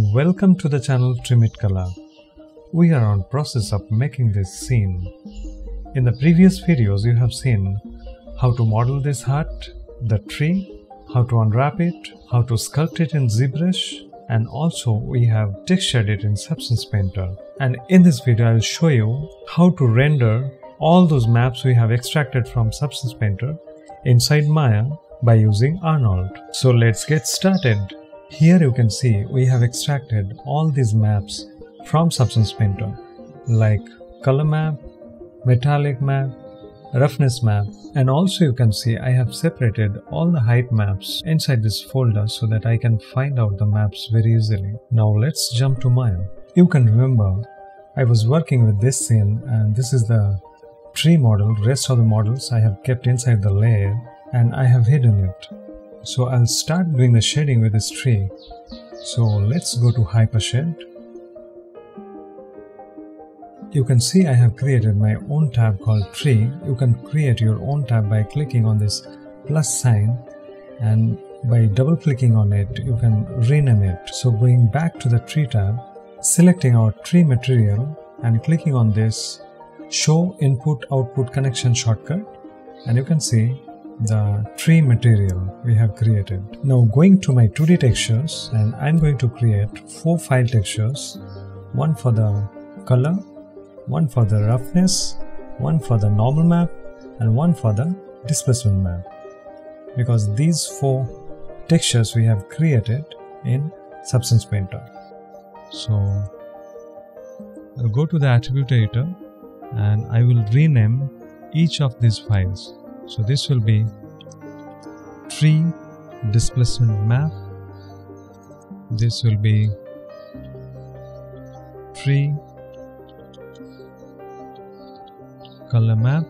Welcome to the channel TrimitKala. We are on process of making this scene. In the previous videos you have seen how to model this hut, the tree, how to unwrap it, how to sculpt it in ZBrush and also we have textured it in Substance Painter. And in this video I will show you how to render all those maps we have extracted from Substance Painter inside Maya by using Arnold. So let's get started. Here you can see we have extracted all these maps from Substance Painter like color map, metallic map, roughness map and also you can see I have separated all the height maps inside this folder so that I can find out the maps very easily. Now let's jump to Maya. You can remember I was working with this scene and this is the tree model. Rest of the models I have kept inside the layer and I have hidden it. So I'll start doing the shading with this tree. So let's go to Hypershade. You can see I have created my own tab called tree. You can create your own tab by clicking on this plus sign and by double clicking on it you can rename it. So going back to the tree tab, selecting our tree material and clicking on this show input output connection shortcut and you can see the tree material we have created. Now going to my 2D textures and I'm going to create four file textures, one for the color, one for the roughness, one for the normal map and one for the displacement map because these four textures we have created in Substance Painter. So I'll go to the attribute editor and I will rename each of these files. So this will be tree displacement map. This will be tree color map.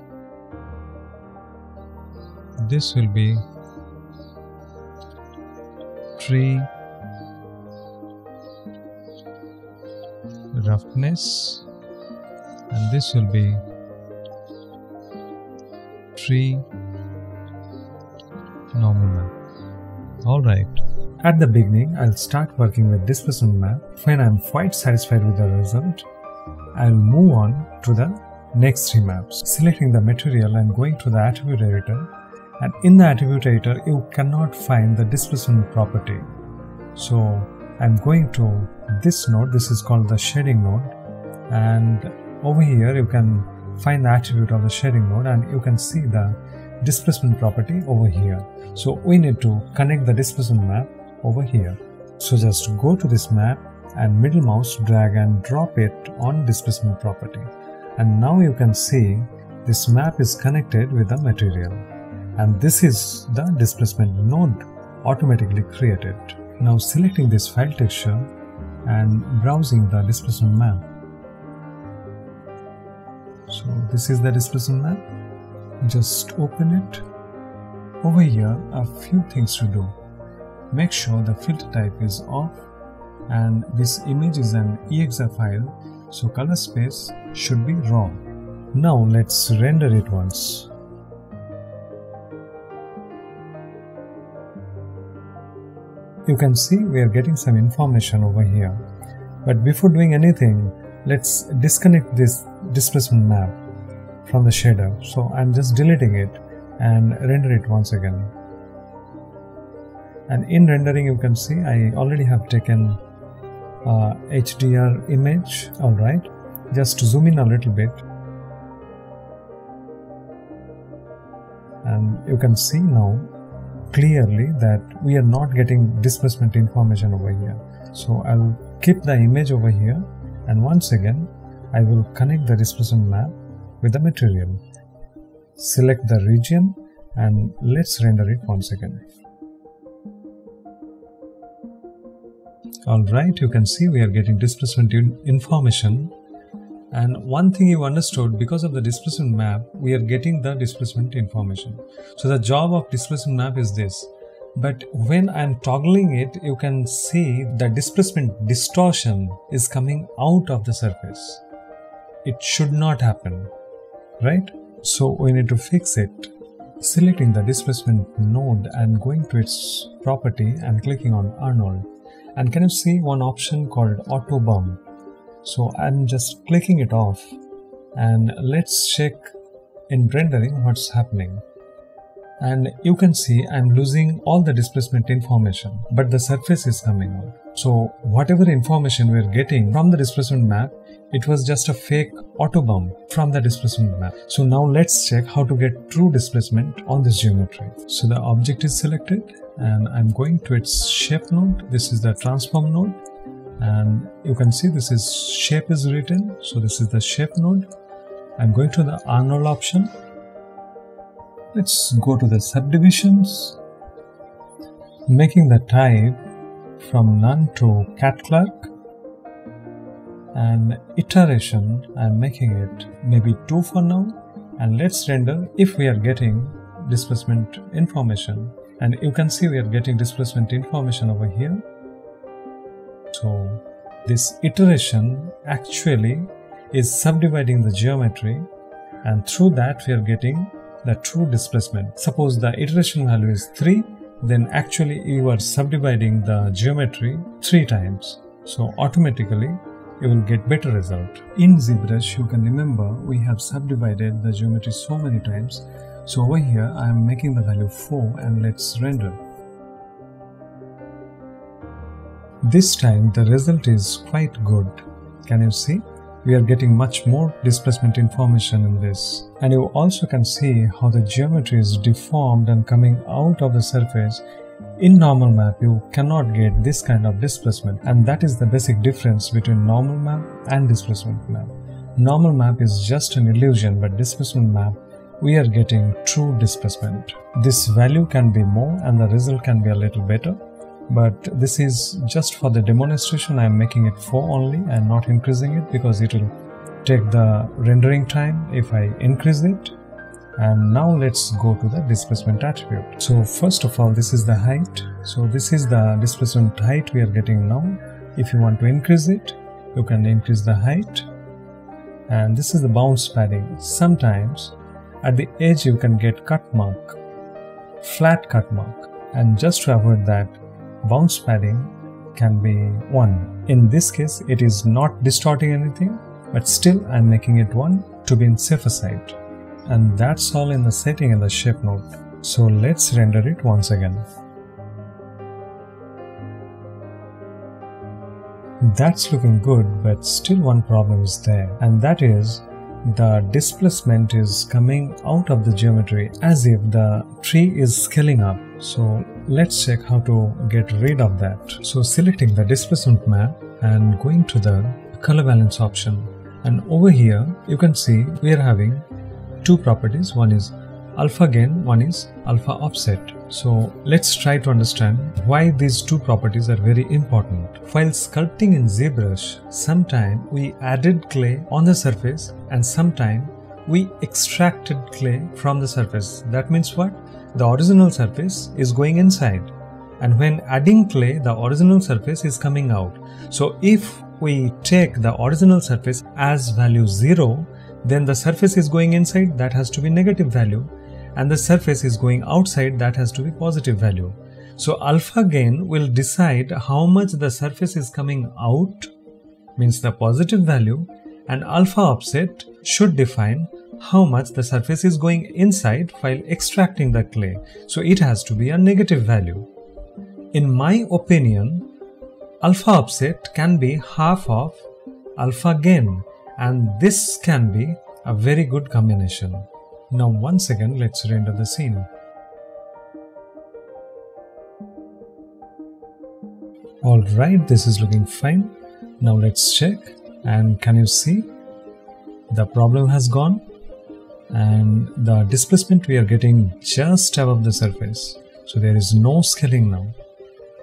This will be tree roughness and this will be normal map. Alright. At the beginning, I'll start working with displacement map. When I'm quite satisfied with the result, I'll move on to the next three maps. Selecting the material and going to the attribute editor. And in the attribute editor, you cannot find the displacement property. So I'm going to this node. This is called the shading node. And over here, you can find the attribute of the shading node and you can see the displacement property over here. So we need to connect the displacement map over here. So just go to this map and middle mouse drag and drop it on displacement property. And now you can see this map is connected with the material. And this is the displacement node automatically created. Now selecting this file texture and browsing the displacement map. So this is the displacement map. Just open it. Over here a few things to do. Make sure the filter type is off and this image is an exa file so color space should be raw. Now let's render it once. You can see we are getting some information over here. But before doing anything, let's disconnect this displacement map from the shader. So I'm just deleting it and render it once again. And in rendering you can see I already have taken uh, HDR image. Alright, just zoom in a little bit. And you can see now clearly that we are not getting displacement information over here. So I'll keep the image over here and once again I will connect the displacement map with the material. Select the region and let's render it once again. Alright, you can see we are getting displacement information and one thing you understood because of the displacement map we are getting the displacement information. So the job of displacement map is this but when I'm toggling it you can see the displacement distortion is coming out of the surface. It should not happen right? So we need to fix it. Selecting the displacement node and going to its property and clicking on Arnold and can you see one option called auto bump so I'm just clicking it off and let's check in rendering what's happening and you can see I'm losing all the displacement information but the surface is coming out. So whatever information we're getting from the displacement map it was just a fake auto bump from the displacement map. So now let's check how to get true displacement on this geometry. So the object is selected and I'm going to its shape node. This is the transform node. And you can see this is shape is written. So this is the shape node. I'm going to the Arnold option let's go to the subdivisions. Making the type from none to catclark and iteration. I'm making it maybe 2 for now. And let's render if we are getting displacement information. And you can see we are getting displacement information over here. So this iteration actually is subdividing the geometry. And through that we are getting the true displacement. Suppose the iteration value is 3 then actually you are subdividing the geometry 3 times. So automatically you will get better result. In ZBrush you can remember we have subdivided the geometry so many times. So over here I am making the value 4 and let's render. This time the result is quite good. Can you see? We are getting much more displacement information in this. And you also can see how the geometry is deformed and coming out of the surface. In normal map, you cannot get this kind of displacement and that is the basic difference between normal map and displacement map. Normal map is just an illusion but displacement map we are getting true displacement. This value can be more and the result can be a little better but this is just for the demonstration. I'm making it 4 only and not increasing it because it will take the rendering time if I increase it. And now let's go to the displacement attribute. So first of all this is the height. So this is the displacement height we are getting now. If you want to increase it you can increase the height. And this is the bounds padding. Sometimes at the edge you can get cut mark flat cut mark. And just to avoid that bounds padding can be 1. In this case, it is not distorting anything, but still I'm making it 1 to be in safer side. And that's all in the setting in the shape node. So let's render it once again. That's looking good, but still one problem is there, and that is the displacement is coming out of the geometry as if the tree is scaling up. So let's check how to get rid of that. So selecting the displacement map and going to the color balance option and over here you can see we are having two properties one is alpha gain one is alpha offset so let's try to understand why these two properties are very important. While sculpting in ZBrush sometime we added clay on the surface and sometime we extracted clay from the surface. That means what? The original surface is going inside. And when adding clay the original surface is coming out. So if we take the original surface as value 0 then the surface is going inside. That has to be negative value and the surface is going outside that has to be positive value so alpha gain will decide how much the surface is coming out means the positive value and alpha offset should define how much the surface is going inside while extracting the clay. So it has to be a negative value. In my opinion, alpha offset can be half of alpha gain and this can be a very good combination. Now once again let's render the scene. Alright, this is looking fine. Now let's check. And can you see? The problem has gone. And the displacement we are getting just above the surface. So there is no scaling now.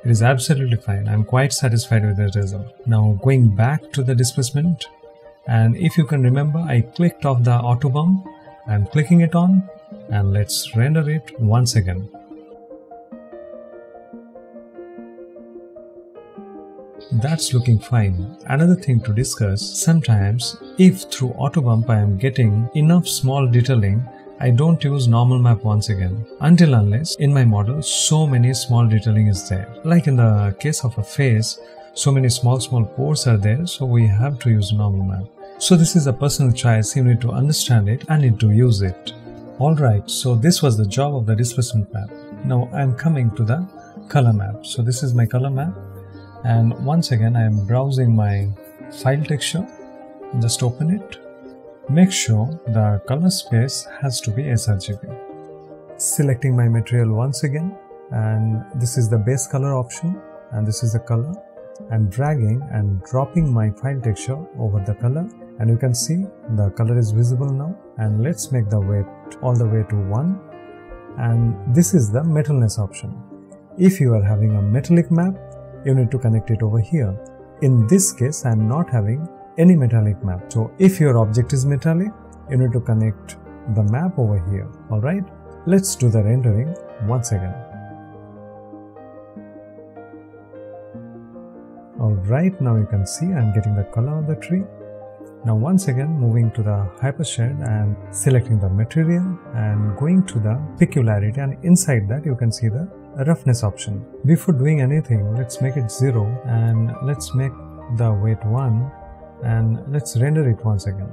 It is absolutely fine. I'm quite satisfied with the result. Now going back to the displacement. And if you can remember i clicked off the auto bump i'm clicking it on and let's render it once again That's looking fine. Another thing to discuss, sometimes if through auto bump I am getting enough small detailing I don't use normal map once again until unless in my model so many small detailing is there. Like in the case of a face, so many small small pores are there so we have to use normal map. So this is a personal choice, you need to understand it and need to use it. Alright, so this was the job of the displacement map. Now I am coming to the color map. So this is my color map and once again I am browsing my file texture. Just open it Make sure the color space has to be sRGB. Selecting my material once again and this is the base color option and this is the color and dragging and dropping my file texture over the color and you can see the color is visible now and let's make the weight all the way to 1 and this is the metalness option. If you are having a metallic map you need to connect it over here. In this case I am not having any metallic map. So if your object is metallic, you need to connect the map over here. Alright, let's do the rendering once again. Alright, now you can see I'm getting the color of the tree. Now once again moving to the hypershade and selecting the material and going to the specularity and inside that you can see the roughness option. Before doing anything, let's make it 0 and let's make the weight 1 and let's render it once again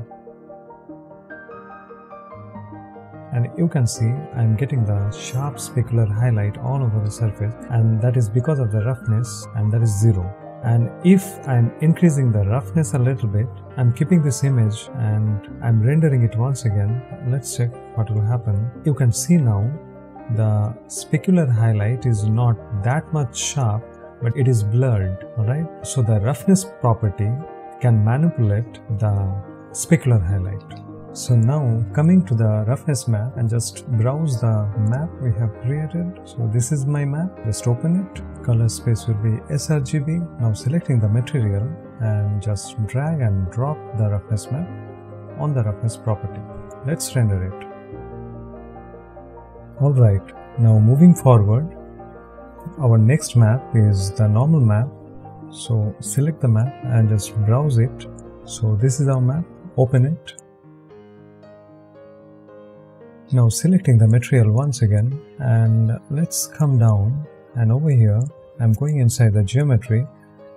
and you can see I'm getting the sharp specular highlight all over the surface and that is because of the roughness and that is zero and if I'm increasing the roughness a little bit I'm keeping this image and I'm rendering it once again let's check what will happen you can see now the specular highlight is not that much sharp but it is blurred alright so the roughness property can manipulate the specular highlight. So now coming to the roughness map and just browse the map we have created. So this is my map, just open it. Color space will be sRGB. Now selecting the material and just drag and drop the roughness map on the roughness property. Let's render it. Alright, now moving forward, our next map is the normal map so select the map and just browse it so this is our map open it now selecting the material once again and let's come down and over here I'm going inside the geometry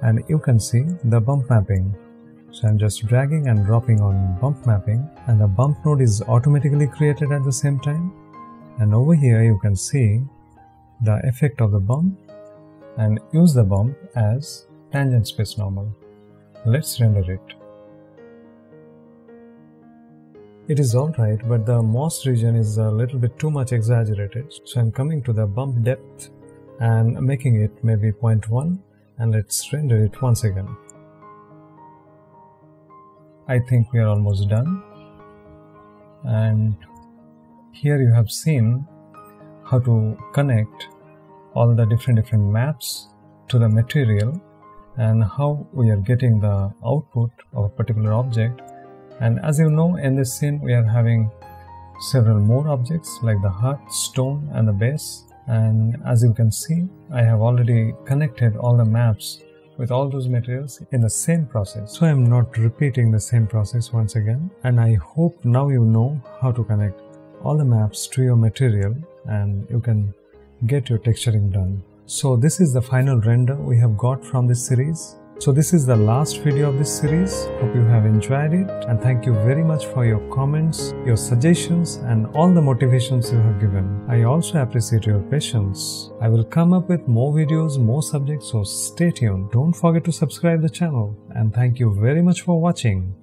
and you can see the bump mapping so I'm just dragging and dropping on bump mapping and the bump node is automatically created at the same time and over here you can see the effect of the bump and use the bump as tangent space normal. Let's render it. It is alright, but the moss region is a little bit too much exaggerated. So I'm coming to the bump depth and making it maybe 0.1 and let's render it once again. I think we are almost done. And here you have seen how to connect all the different different maps to the material and how we are getting the output of a particular object and as you know in this scene we are having several more objects like the hut, stone and the base and as you can see I have already connected all the maps with all those materials in the same process. So I am not repeating the same process once again and I hope now you know how to connect all the maps to your material and you can get your texturing done. So this is the final render we have got from this series. So this is the last video of this series. Hope you have enjoyed it and thank you very much for your comments, your suggestions and all the motivations you have given. I also appreciate your patience. I will come up with more videos, more subjects so stay tuned. Don't forget to subscribe the channel and thank you very much for watching.